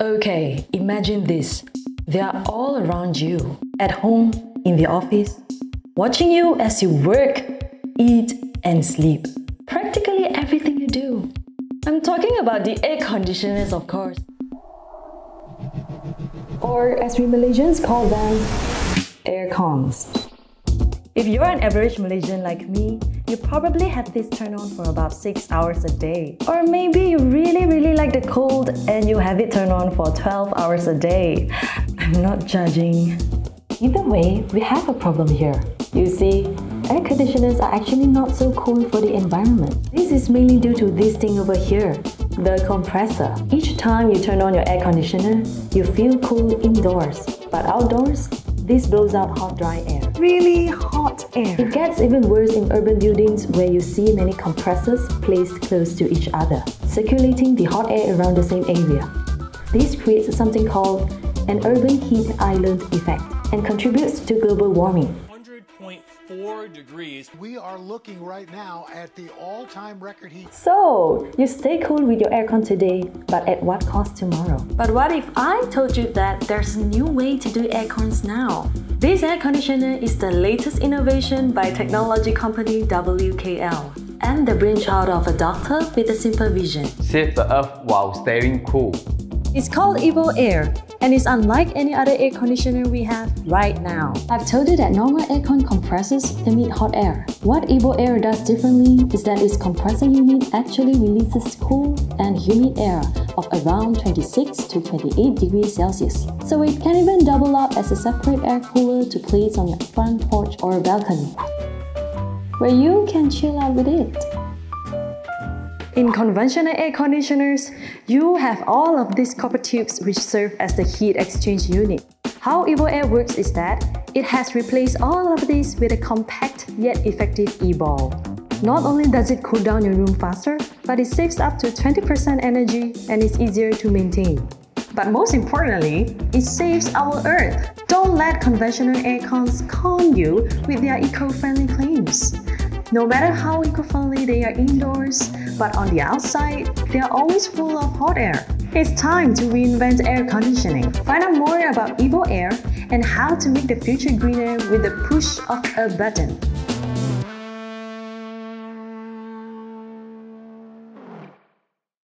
Okay, imagine this. They are all around you, at home, in the office, watching you as you work, eat, and sleep. Practically everything you do. I'm talking about the air conditioners, of course. Or as we Malaysians call them, air cons. If you're an average Malaysian like me, you probably have this turn on for about 6 hours a day. Or maybe you really really like the cold and you have it turn on for 12 hours a day. I'm not judging. Either way, we have a problem here. You see, air conditioners are actually not so cool for the environment. This is mainly due to this thing over here, the compressor. Each time you turn on your air conditioner, you feel cool indoors, but outdoors, this blows out hot dry air. Really hot air. It gets even worse in urban buildings where you see many compressors placed close to each other, circulating the hot air around the same area. This creates something called an urban heat island effect and contributes to global warming. 100.4 degrees. We are looking right now at the all-time record heat. So, you stay cool with your aircon today, but at what cost tomorrow? But what if I told you that there's a new way to do aircons now? This air conditioner is the latest innovation by technology company WKL and the brainchild of a doctor with a simple vision. Save the earth while staying cool. It's called Evo Air and it's unlike any other air conditioner we have right now. I've told you that normal aircon compressors emit hot air. What Evo Air does differently is that its compressor unit actually releases cool and humid air of around 26 to 28 degrees Celsius. So it can even double up as a separate air cooler to place on your front porch or balcony, where you can chill out with it. In conventional air conditioners, you have all of these copper tubes which serve as the heat exchange unit. How Evo Air works is that it has replaced all of these with a compact yet effective e-ball. Not only does it cool down your room faster, but it saves up to 20% energy and is easier to maintain. But most importantly, it saves our earth. Don't let conventional air cons con you with their eco-friendly claims. No matter how eco-friendly they are indoors, but on the outside, they are always full of hot air. It's time to reinvent air conditioning. Find out more about Evo Air and how to make the future greener with the push of a button.